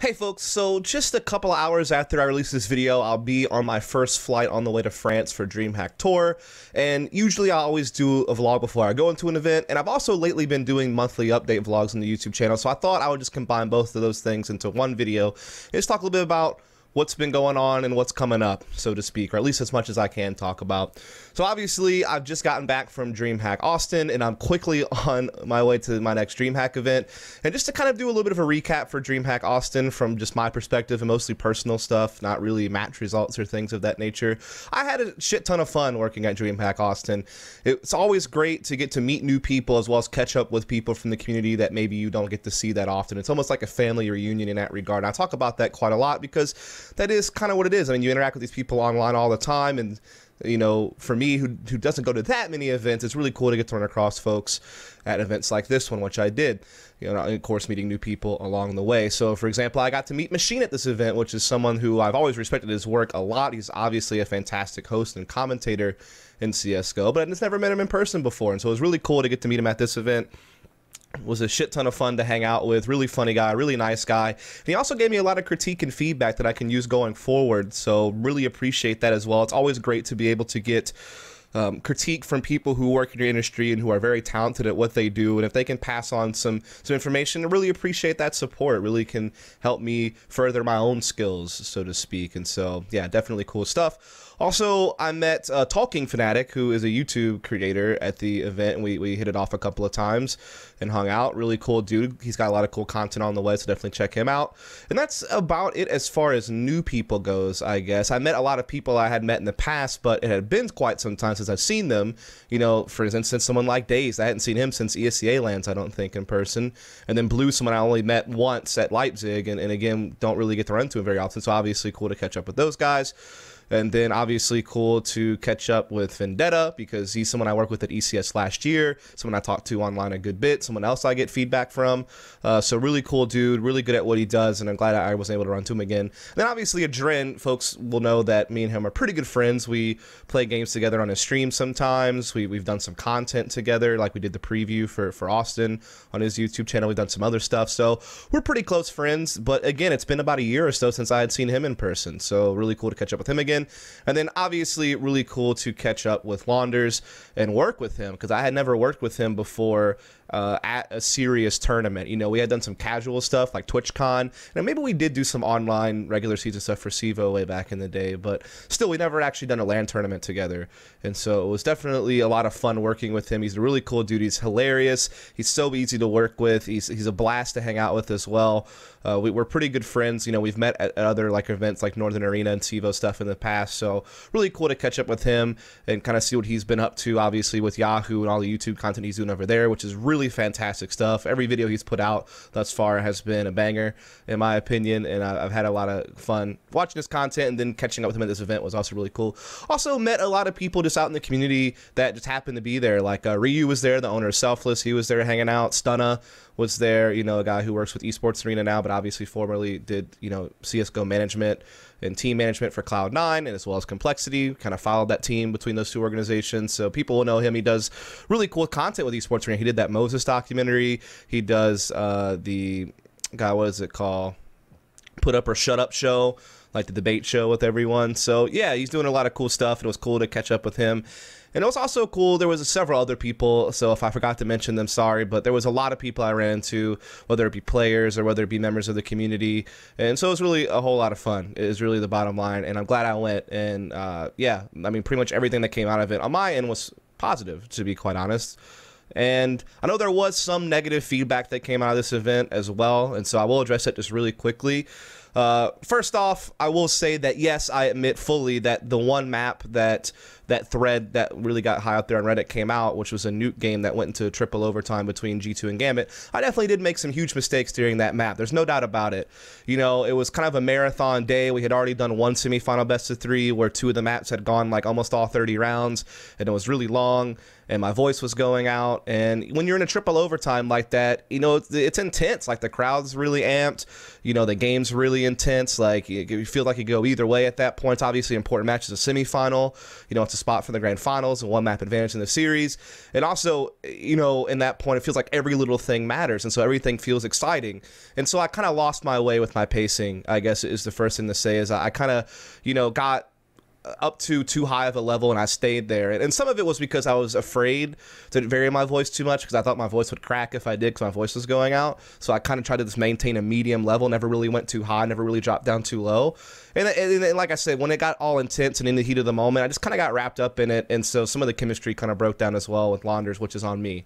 Hey folks, so just a couple hours after I release this video, I'll be on my first flight on the way to France for DreamHack Tours, and usually I always do a vlog before I go into an event, and I've also lately been doing monthly update vlogs on the YouTube channel, so I thought I would just combine both of those things into one video, and just talk a little bit about what's been going on and what's coming up, so to speak, or at least as much as I can talk about. So obviously, I've just gotten back from DreamHack Austin, and I'm quickly on my way to my next DreamHack event. And just to kind of do a little bit of a recap for DreamHack Austin from just my perspective and mostly personal stuff, not really match results or things of that nature. I had a shit ton of fun working at DreamHack Austin. It's always great to get to meet new people as well as catch up with people from the community that maybe you don't get to see that often. It's almost like a family reunion in that regard. And I talk about that quite a lot because that is kind of what it is. I mean, you interact with these people online all the time, and you know, for me who who doesn't go to that many events, it's really cool to get to run across folks at events like this one, which I did. You know, of course, meeting new people along the way. So, for example, I got to meet Machine at this event, which is someone who I've always respected his work a lot. He's obviously a fantastic host and commentator in CS:GO, but I just never met him in person before, and so it was really cool to get to meet him at this event was a shit ton of fun to hang out with. Really funny guy, really nice guy. And he also gave me a lot of critique and feedback that I can use going forward. So really appreciate that as well. It's always great to be able to get um, critique from people who work in your industry and who are very talented at what they do. And if they can pass on some some information, I really appreciate that support. It really can help me further my own skills, so to speak. And so, yeah, definitely cool stuff. Also, I met uh, Talking Fanatic, who is a YouTube creator at the event, we, we hit it off a couple of times and hung out. Really cool dude. He's got a lot of cool content on the way, so definitely check him out. And that's about it as far as new people goes, I guess. I met a lot of people I had met in the past, but it had been quite some time since I've seen them. You know, for instance, someone like Days, I hadn't seen him since ESCA lands, I don't think, in person. And then Blue, someone I only met once at Leipzig, and, and again, don't really get to run to him very often, so obviously cool to catch up with those guys. And then obviously cool to catch up with Vendetta because he's someone I worked with at ECS last year, someone I talked to online a good bit, someone else I get feedback from. Uh, so really cool dude, really good at what he does, and I'm glad I was able to run to him again. And then obviously Adren, folks will know that me and him are pretty good friends. We play games together on his stream sometimes. We, we've done some content together, like we did the preview for, for Austin on his YouTube channel. We've done some other stuff. So we're pretty close friends. But again, it's been about a year or so since I had seen him in person. So really cool to catch up with him again. And then obviously really cool to catch up with Launders and work with him because I had never worked with him before uh, at a serious tournament. You know, we had done some casual stuff like TwitchCon, and maybe we did do some online regular season stuff for CEVO way back in the day, but still, we never actually done a LAN tournament together. And so it was definitely a lot of fun working with him. He's a really cool dude. He's hilarious. He's so easy to work with. He's, he's a blast to hang out with as well. Uh, we, are pretty good friends. You know, we've met at, at, other like events like Northern Arena and CEVO stuff in the past. So really cool to catch up with him and kind of see what he's been up to, obviously, with Yahoo and all the YouTube content he's doing over there, which is really really fantastic stuff. Every video he's put out thus far has been a banger, in my opinion, and I've had a lot of fun watching his content and then catching up with him at this event was also really cool. Also met a lot of people just out in the community that just happened to be there. Like uh, Ryu was there, the owner of Selfless, he was there hanging out. Stunna was there, you know, a guy who works with Esports Arena now, but obviously formerly did, you know, CSGO management and team management for Cloud9 and as well as Complexity. Kind of followed that team between those two organizations. So people will know him. He does really cool content with Esports. He did that Moses documentary. He does uh, the, guy, what is it called? Put Up or Shut Up show like the debate show with everyone. So yeah, he's doing a lot of cool stuff. and It was cool to catch up with him. And it was also cool. There was several other people. So if I forgot to mention them, sorry. But there was a lot of people I ran into, whether it be players or whether it be members of the community. And so it was really a whole lot of fun. Is really the bottom line. And I'm glad I went. And uh, yeah, I mean, pretty much everything that came out of it on my end was positive, to be quite honest. And I know there was some negative feedback that came out of this event as well. And so I will address it just really quickly. Uh, first off, I will say that yes, I admit fully that the one map that that thread that really got high out there on Reddit came out, which was a nuke game that went into triple overtime between G2 and Gambit. I definitely did make some huge mistakes during that map. There's no doubt about it. You know, it was kind of a marathon day. We had already done one semifinal best of three where two of the maps had gone like almost all 30 rounds, and it was really long and my voice was going out. And when you're in a triple overtime like that, you know, it's, it's intense. Like the crowd's really amped, you know, the game's really intense. Like you feel like you go either way at that point. It's obviously important match is a semifinal. You know, it's a spot for the grand finals and one map advantage in the series. And also, you know, in that point, it feels like every little thing matters, and so everything feels exciting. And so I kind of lost my way with my pacing. I guess is the first thing to say is I kind of, you know, got up to too high of a level and I stayed there. And some of it was because I was afraid to vary my voice too much because I thought my voice would crack if I did because my voice was going out. So I kind of tried to just maintain a medium level, never really went too high, never really dropped down too low. And, and, and like I said, when it got all intense and in the heat of the moment, I just kind of got wrapped up in it. And so some of the chemistry kind of broke down as well with Launders, which is on me.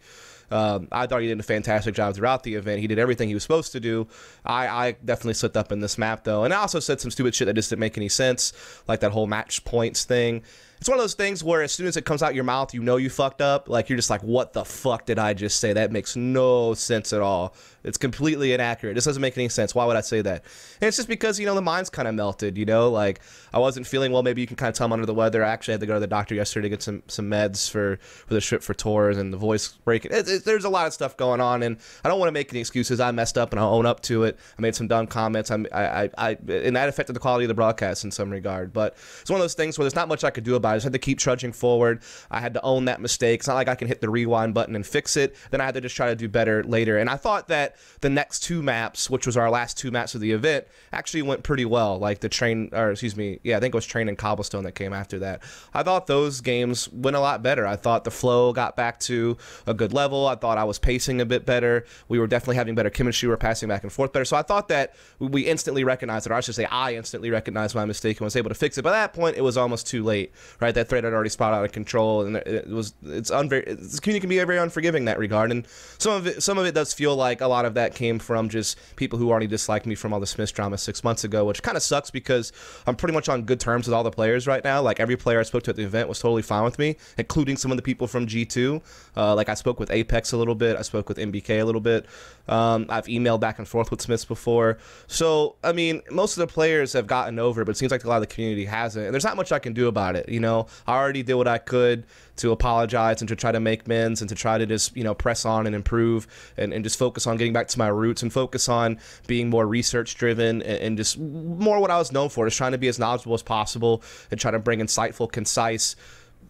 Um, I thought he did a fantastic job throughout the event. He did everything he was supposed to do. I, I definitely slipped up in this map though, and I also said some stupid shit that just didn't make any sense, like that whole match points thing it's one of those things where as soon as it comes out your mouth, you know you fucked up. Like you're just like, what the fuck did I just say? That makes no sense at all. It's completely inaccurate. This doesn't make any sense. Why would I say that? And it's just because you know the mind's kind of melted. You know, like I wasn't feeling well. Maybe you can kind of tell I'm under the weather. I actually had to go to the doctor yesterday to get some some meds for for the trip for tours and the voice breaking. It, it, there's a lot of stuff going on, and I don't want to make any excuses. I messed up, and I'll own up to it. I made some dumb comments. I, I, I, and that affected the quality of the broadcast in some regard. But it's one of those things where there's not much I could do about. I just had to keep trudging forward. I had to own that mistake. It's not like I can hit the rewind button and fix it. Then I had to just try to do better later. And I thought that the next two maps, which was our last two maps of the event, actually went pretty well. Like the train, or excuse me, yeah, I think it was train and cobblestone that came after that. I thought those games went a lot better. I thought the flow got back to a good level. I thought I was pacing a bit better. We were definitely having better chemistry. We were passing back and forth better. So I thought that we instantly recognized it, or I should say, I instantly recognized my mistake and was able to fix it. By that point, it was almost too late, right? That thread had already spot out of control, and it was it's unver- this community can be very unforgiving in that regard. And some of it some of it does feel like a lot of that came from just people who already disliked me from all the SmithZz drama six months ago, which kind of sucks because I'm pretty much on good terms with all the players right now. Like every player I spoke to at the event was totally fine with me, including some of the people from G2. Uh, like I spoke with Apex a little bit, I spoke with NBK a little bit. Um, I've emailed back and forth with SmithZz before. So I mean, most of the players have gotten over, but it seems like a lot of the community hasn't, and there's not much I can do about it. You know, I already did what I could to apologize and to try to make amends and to try to just you know press on and improve and, and just focus on getting back to my roots and focus on being more research driven and, and just more what I was known for is trying to be as knowledgeable as possible and try to bring insightful, concise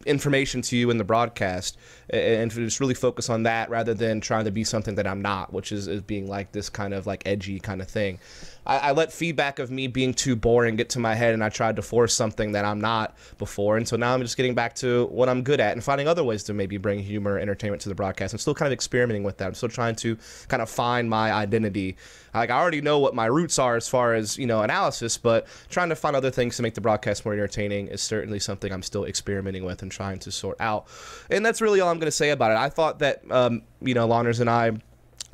information to you in the broadcast and just really focus on that rather than trying to be something that I'm not, which is, is being like this kind of like edgy kind of thing. I, I, let feedback of me being too boring get to my head, and I tried to force something that I'm not before. And so now I'm just getting back to what I'm good at and finding other ways to maybe bring humor, entertainment to the broadcast. I'm still kind of experimenting with that. I'm still trying to kind of find my identity. Like I already know what my roots are as far as you know analysis, but trying to find other things to make the broadcast more entertaining is certainly something I'm still experimenting with and trying to sort out. And that's really all I'm going to say about it. I thought that um, you know Launders and I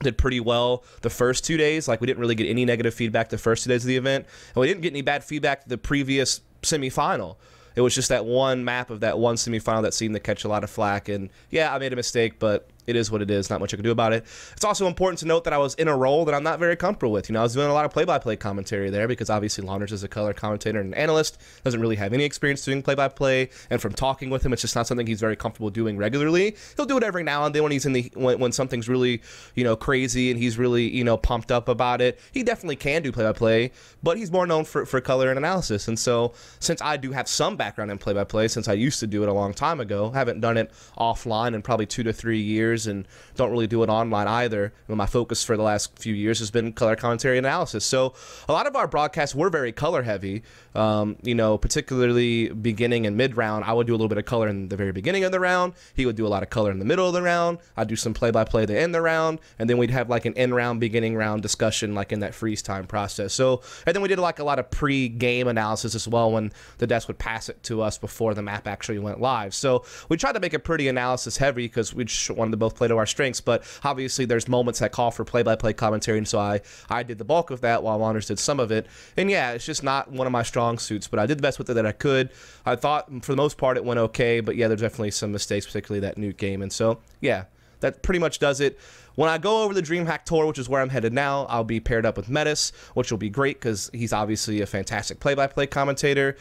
did pretty well the first two days. Like we didn't really get any negative feedback the first two days of the event, and we didn't get any bad feedback the previous semifinal. It was just that one map of that one semifinal that seemed to catch a lot of flack. And yeah, I made a mistake, but it is what it is. Not much I can do about it. It's also important to note that I was in a role that I'm not very comfortable with. You know, I was doing a lot of play-by-play commentary there because obviously Launders is a color commentator and analyst, doesn't really have any experience doing play-by-play. And from talking with him, it's just not something he's very comfortable doing regularly. He'll do it every now and then when he's in the when, when something's really you know crazy and he's really you know pumped up about it. He definitely can do play-by-play, but he's more known for for color and analysis. And so since I do have some background in play-by-play, since I used to do it a long time ago, haven't done it offline in probably two to three years years and don't really do it online either. My focus for the last few years has been color commentary analysis. So a lot of our broadcasts were very color heavy. Um, you know, particularly beginning and mid round, I would do a little bit of color in the very beginning of the round. He would do a lot of color in the middle of the round. I'd do some play by play the end of the round, and then we'd have like an end round, beginning round discussion, like in that freeze time process. So, and then we did like a lot of pre game analysis as well when the desk would pass it to us before the map actually went live. So we tried to make it pretty analysis heavy because we just wanted to both play to our strengths. But obviously, there's moments that call for play by play commentary, and so I I did the bulk of that while Launders did some of it. And yeah, it's just not one of my strong suits, but I did the best with it that I could. I thought for the most part it went okay, but yeah, there's definitely some mistakes, particularly that nuke game. And so, yeah, that pretty much does it. When I go over the DreamHack Tours, which is where I'm headed now, I'll be paired up with Metuz, which will be great because he's obviously a fantastic play-by-play commentator.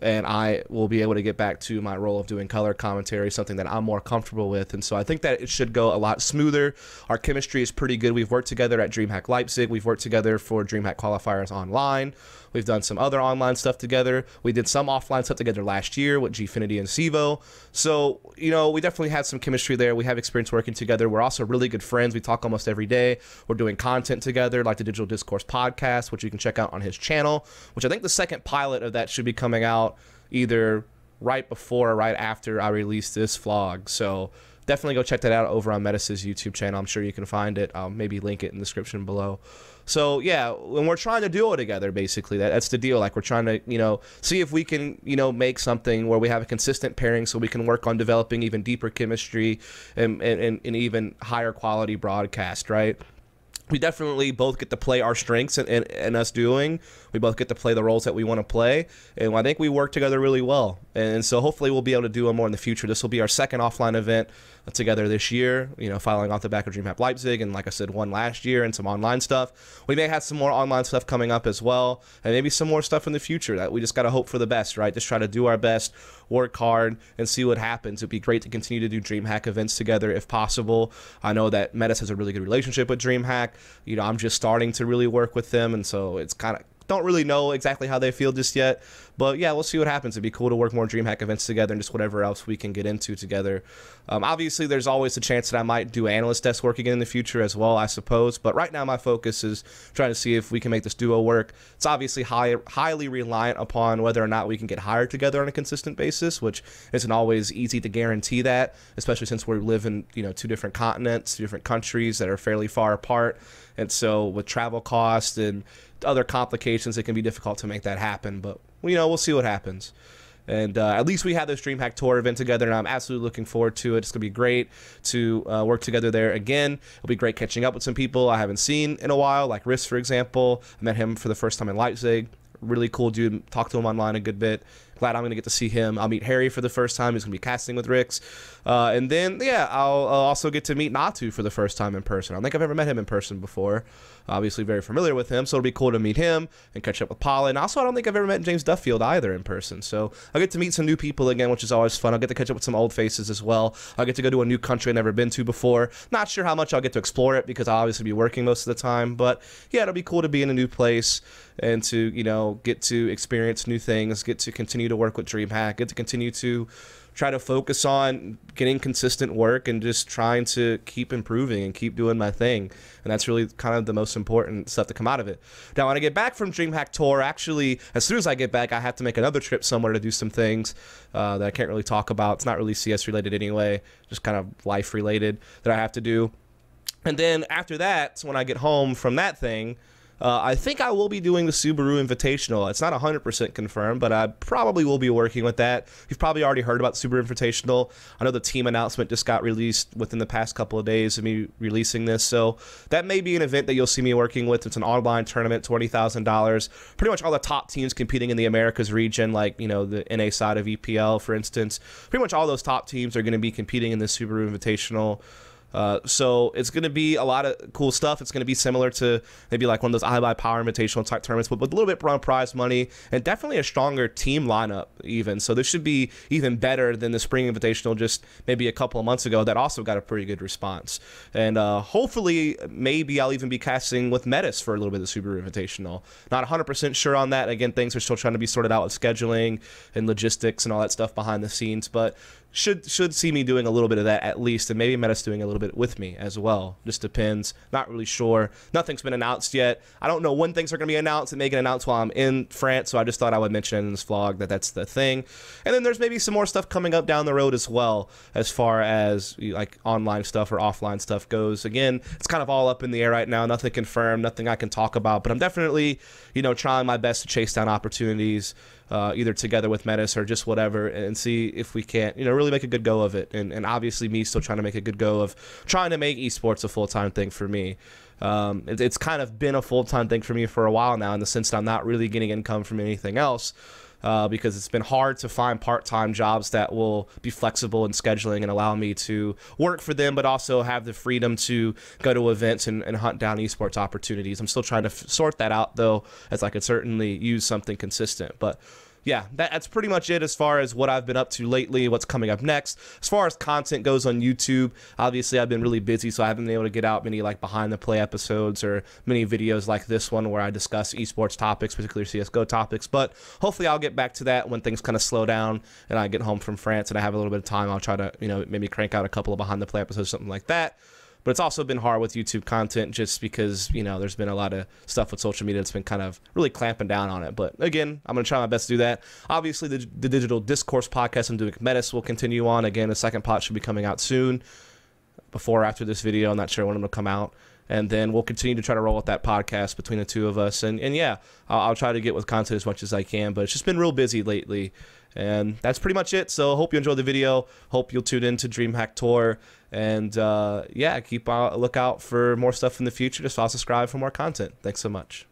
And I will be able to get back to my role of doing color commentary, something that I'm more comfortable with. And so I think that it should go a lot smoother. Our chemistry is pretty good. We've worked together at DreamHack Leipzig. We've worked together for DreamHack qualifiers online. We've done some other online stuff together. We did some offline stuff together last year with Gfinity and CEVO. So, you know, we definitely had some chemistry there. We have experience working together. We're also really good friends. We talk almost every day. We're doing content together, like the Digital Discourse podcast, which you can check out on his channel, which I think the second pilot of that should be coming out either right before or right after I release this vlog. So definitely go check that out over on Metuz's YouTube channel. I'm sure you can find it. I'll maybe link it in the description below. So yeah, when we're trying to do it together, basically, that, that's the deal. Like we're trying to, you know, see if we can, you know, make something where we have a consistent pairing, so we can work on developing even deeper chemistry and and, and even higher quality broadcast, right? We definitely both get to play our strengths and, us doing. We both get to play the roles that we want to play. And I think we work together really well. And so hopefully we'll be able to do more in the future. This will be our second offline event together this year, you know, following off the back of DreamHack Leipzig. And like I said, one last year and some online stuff. We may have some more online stuff coming up as well. And maybe some more stuff in the future that we just got to hope for the best, right? Just try to do our best, work hard, and see what happens. It'd be great to continue to do DreamHack events together if possible. I know that Metuz has a really good relationship with DreamHack. You know, I'm just starting to really work with them. And so it's kind of don't really know exactly how they feel just yet. But yeah, we'll see what happens. It'd be cool to work more DreamHack events together and just whatever else we can get into together. Um, obviously, there's always a chance that I might do analyst desk work again in the future as well, I suppose. But right now, my focus is trying to see if we can make this duo work. It's obviously high, highly reliant upon whether or not we can get hired together on a consistent basis, which isn't always easy to guarantee that, especially since we live in you know two different continents, two different countries that are fairly far apart. And so, with travel costs and other complications, it can be difficult to make that happen. But you know, we'll see what happens. And uh, at least we have this DreamHack Tours event together, and I'm absolutely looking forward to it. It's going to be great to uh, work together there again. It'll be great catching up with some people I haven't seen in a while, like Riss, for example. I met him for the first time in Leipzig. Really cool dude. Talked to him online a good bit glad I'm going to get to see him. I'll meet Harry for the first time. He's going to be casting with Ricks. Uh, and then, yeah, I'll, I'll, also get to meet Natu for the first time in person. I don't think I've ever met him in person before. Obviously, very familiar with him, so it'll be cool to meet him and catch up with Paula. And also, I don't think I've ever met James Duffield either in person. So I'll get to meet some new people again, which is always fun. I'll get to catch up with some old faces as well. I'll get to go to a new country I've never been to before. Not sure how much I'll get to explore it because I'll obviously be working most of the time. But yeah, it'll be cool to be in a new place and to, you know, get to experience new things, get to continue to work with DreamHack get to continue to try to focus on getting consistent work and just trying to keep improving and keep doing my thing. And that's really kind of the most important stuff to come out of it. Now, when I get back from DreamHack Tours, actually, as soon as I get back, I have to make another trip somewhere to do some things uh, that I can't really talk about. It's not really CS related anyway, just kind of life related that I have to do. And then after that, when I get home from that thing, uh, I think I will be doing the Subaru Invitational. It's not 100% confirmed, but I probably will be working with that. You've probably already heard about Subaru Invitational. I know the team announcement just got released within the past couple of days of me releasing this, so that may be an event that you'll see me working with. It's an online tournament, $20,000. Pretty much all the top teams competing in the Americas region, like, you know, the NA side of EPL, for instance. Pretty much all those top teams are going to be competing in the Subaru Invitational. Uh, so it's going to be a lot of cool stuff. It's going to be similar to maybe like one of those iBuyPower Invitational type tournaments, but with a little bit more prize money and definitely a stronger team lineup even. So this should be even better than the Spring Invitational just maybe a couple of months ago that also got a pretty good response. And uh, hopefully, maybe I'll even be casting with Metuz for a little bit of the Subaru Invitational. Not 100% sure on that. Again, things are still trying to be sorted out with scheduling and logistics and all that stuff behind the scenes, but should should see me doing a little bit of that at least, and maybe Metuz doing a little bit with me as well. Just depends. Not really sure. Nothing's been announced yet. I don't know when things are going to be announced. It may get announced while I'm in France, so I just thought I would mention it in this vlog that that's the thing. And then there's maybe some more stuff coming up down the road as well, as far as like online stuff or offline stuff goes. Again, it's kind of all up in the air right now. Nothing confirmed. Nothing I can talk about. But I'm definitely, you know, trying my best to chase down opportunities uh, either together with Metuz or just whatever, and see if we can't, you know, really make a good go of it. And, and obviously, me still trying to make a good go of trying to make esports a full time thing for me. Um, it, it's kind of been a full time thing for me for a while now, in the sense that I'm not really getting income from anything else uh, because it's been hard to find part-time jobs that will be flexible in scheduling and allow me to work for them, but also have the freedom to go to events and, and hunt down esports opportunities. I'm still trying to sort that out though, as I could certainly use something consistent, but yeah, that, that's pretty much it as far as what I've been up to lately, what's coming up next. As far as content goes on YouTube, obviously I've been really busy, so I haven't been able to get out many like behind the play episodes or many videos like this one where I discuss esports topics, particularly CSGO topics. But hopefully I'll get back to that when things kind of slow down and I get home from France and I have a little bit of time. I'll try to, you know, maybe crank out a couple of behind the play episodes, something like that but it's also been hard with YouTube content just because you know there's been a lot of stuff with social media that's been kind of really clamping down on it. But again, I'm gonna try my best to do that. Obviously, the, the digital discourse podcast I'm doing with Metuz will continue on. Again, the second pot should be coming out soon, before or after this video. I'm not sure when it'll come out. And then we'll continue to try to roll out that podcast between the two of us. And, and yeah, I'll, I'll try to get with content as much as I can. But it's just been real busy lately. And that's pretty much it. So hope you enjoyed the video. Hope you'll tune in to DreamHack Tours. And uh, yeah, keep a lookout for more stuff in the future. Just follow, subscribe for more content. Thanks so much.